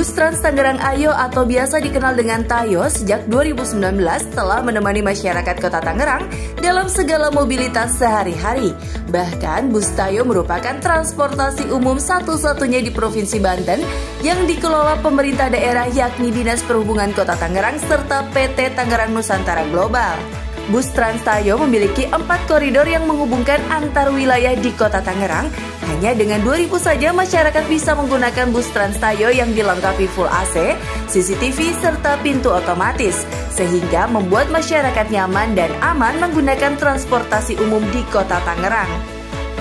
Bus Trans Tangerang Ayo atau biasa dikenal dengan Tayo sejak 2019 telah menemani masyarakat kota Tangerang dalam segala mobilitas sehari-hari. Bahkan bus Tayo merupakan transportasi umum satu-satunya di Provinsi Banten yang dikelola pemerintah daerah yakni Dinas Perhubungan Kota Tangerang serta PT Tangerang Nusantara Global. Bus Trans Tayo memiliki empat koridor yang menghubungkan antar wilayah di kota Tangerang. Hanya dengan 2000 saja masyarakat bisa menggunakan bus Trans Tayo yang dilengkapi full AC, CCTV, serta pintu otomatis. Sehingga membuat masyarakat nyaman dan aman menggunakan transportasi umum di kota Tangerang.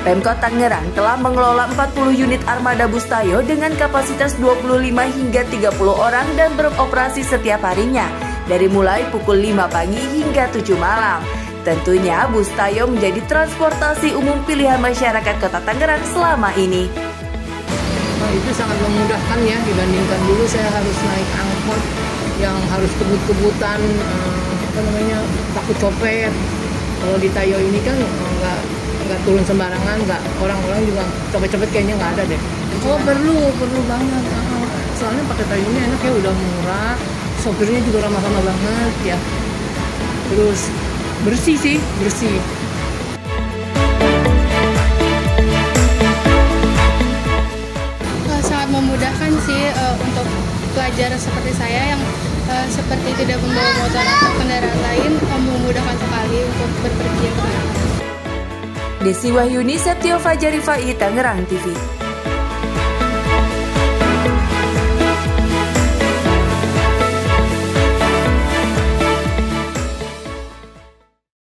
Pemkot Tangerang telah mengelola 40 unit armada bus Tayo dengan kapasitas 25 hingga 30 orang dan beroperasi setiap harinya dari mulai pukul 5 pagi hingga 7 malam. Tentunya bus Tayo menjadi transportasi umum pilihan masyarakat kota Tangerang selama ini. Nah, itu sangat memudahkan ya dibandingkan dulu saya harus naik angkot yang harus kebut-kebutan eh, apa namanya takut copet. Kalau di Tayo ini kan eh, nggak nggak turun sembarangan, nggak orang-orang juga copet-copet kayaknya nggak ada deh. Oh perlu, perlu banget. Soalnya pakai Tayo ini enak ya udah murah, sopirnya juga ramah-ramah banget ya. Terus bersih sih bersih. Uh, sangat memudahkan sih uh, untuk pelajar seperti saya yang uh, seperti tidak membawa motor atau kendaraan lain uh, memudahkan sekali untuk berpergian Desi Wahyuni Setio Fajari Fai Tangerang TV